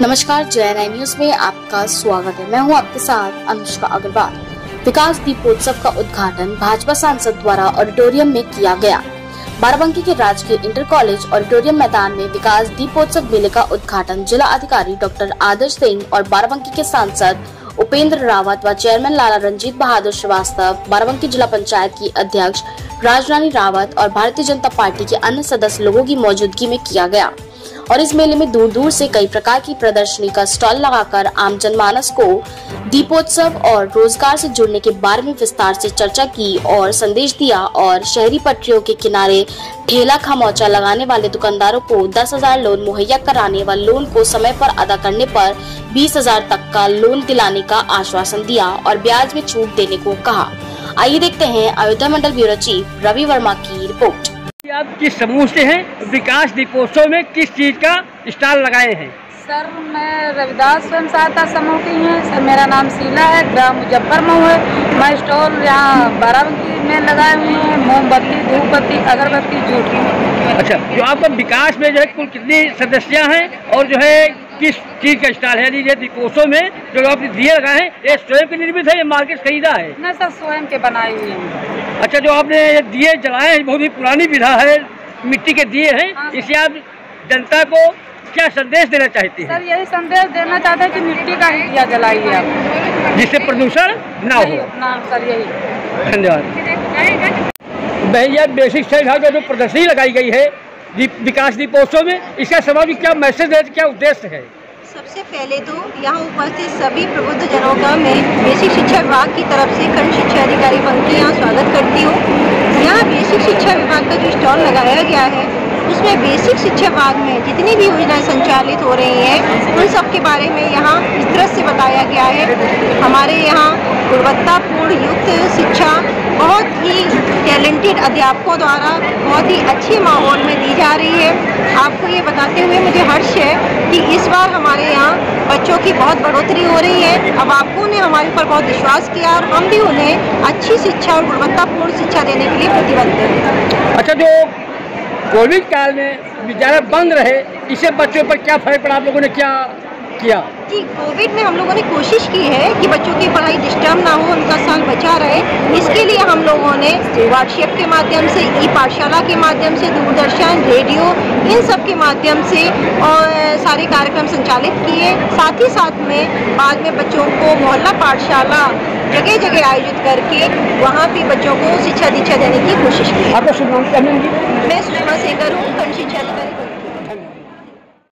नमस्कार, जय न्यूज़ में आपका स्वागत है। मैं हूँ आपके साथ अनुष्का अग्रवाल। विकास दीपोत्सव का उद्घाटन भाजपा सांसद द्वारा ऑडिटोरियम में किया गया। बाराबंकी के राजकीय इंटर कॉलेज ऑडिटोरियम मैदान में विकास दीपोत्सव मेले का उद्घाटन जिला अधिकारी डॉक्टर आदर्श सिंह और बाराबंकी के सांसद उपेंद्र रावत व चेयरमैन लाला रंजीत बहादुर श्रीवास्तव, बाराबंकी जिला पंचायत की अध्यक्ष राजरानी रावत और भारतीय जनता पार्टी के अन्य सदस्य लोगों की मौजूदगी में किया गया। और इस मेले में दूर दूर से कई प्रकार की प्रदर्शनी का स्टॉल लगाकर आम जनमानस को दीपोत्सव और रोज़गार से जुड़ने के बारे में विस्तार से चर्चा की और संदेश दिया और शहरी पटरियों के किनारे ठेला खामोचा लगाने वाले दुकानदारों को दस हज़ार लोन मुहैया कराने व लोन को समय पर अदा करने पर बीस हज़ार तक का लोन दिलाने का आश्वासन दिया और ब्याज में छूट देने को कहा। आइए देखते हैं अयोध्या मंडल ब्यूरो चीफ रवि वर्मा की रिपोर्ट। आप किस समूह से हैं? विकास दीपोत्सव में किस चीज़ का स्टॉल लगाए हैं? सर मैं रविदास स्वयं सहायता समूह की हूँ। सर मेरा नाम शीला है ग्राम मुजफ्फर मऊ है। मैं स्टॉल यहाँ बाराबंकी में लगाए हुए हैं मोमबत्ती धूपबत्ती अगरबत्ती जूट। अच्छा जो आपका विकास में जो है कुल कितनी सदस्या हैं और जो है किस चीज़ का स्टॉल है? ये दीपोत्सव में जो आपने दिए लगाए हैं ये स्वयं के निर्मित है ये मार्केट खरीदा है? नहीं सर स्वयं के बनाए हुए हैं। अच्छा जो आपने ये दिए जलाए हैं बहुत ही पुरानी विधा है मिट्टी के दिए हैं हाँ। इसे आप जनता को क्या संदेश देना चाहती हैं? सर यही संदेश देना चाहते हैं कि मिट्टी का ही दिया जलाइए आप। जिससे प्रदूषण ना हो। अपना सर यही। धन्यवाद। भैया बेसिक शिक्षा विभाग में जो प्रदर्शनी लगाई गई है विकास दीपोत्सव में। इसका समाज क्या मैसेज है, क्या उद्देश्य है? सबसे पहले तो यहाँ उपस्थित सभी प्रबुद्ध जनों का मैं बेसिक शिक्षा विभाग की तरफ़ से खंड शिक्षा अधिकारी बन के यहाँ स्वागत करती हूँ। यहाँ बेसिक शिक्षा विभाग का जो स्टॉल लगाया गया है, उसमें बेसिक शिक्षा विभाग में जितनी भी योजनाएँ संचालित हो रही हैं, उन सब के बारे में यहाँ इस विस्तृत से बताया गया है। हमारे यहाँ गुणवत्तापूर्ण युक्त शिक्षा बहुत ही टैलेंटेड अध्यापकों द्वारा बहुत ही अच्छे माहौल में दी जा रही है। आपको ये बताते हुए मुझे हर्ष है कि इस बार हमारे यहाँ बच्चों की बहुत बढ़ोतरी हो रही है। अब आपको ने हमारे ऊपर बहुत विश्वास किया और हम भी उन्हें अच्छी शिक्षा और गुणवत्तापूर्ण शिक्षा देने के लिए प्रतिबद्ध हैं। अच्छा जो कोविड काल में विद्यालय बंद रहे इससे बच्चों पर क्या फ़र्क पड़ा? आप लोगों ने क्या किया? कि कोविड में हम लोगों ने कोशिश की है कि बच्चों की पढ़ाई डिस्टर्ब ना हो उनका साल बचा रहे। इसके लिए हम लोगों ने व्हाट्सएप के माध्यम से ई पाठशाला के माध्यम से दूरदर्शन रेडियो इन सब के माध्यम से और सारे कार्यक्रम संचालित किए। साथ ही साथ में बाद में बच्चों को मोहल्ला पाठशाला जगह जगह आयोजित करके वहाँ भी बच्चों को शिक्षा दीक्षा देने की कोशिश की। आपको मैं सुषमा सेंगर हूँ खंड शिक्षा अधिकारी